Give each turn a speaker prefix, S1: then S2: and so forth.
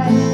S1: life.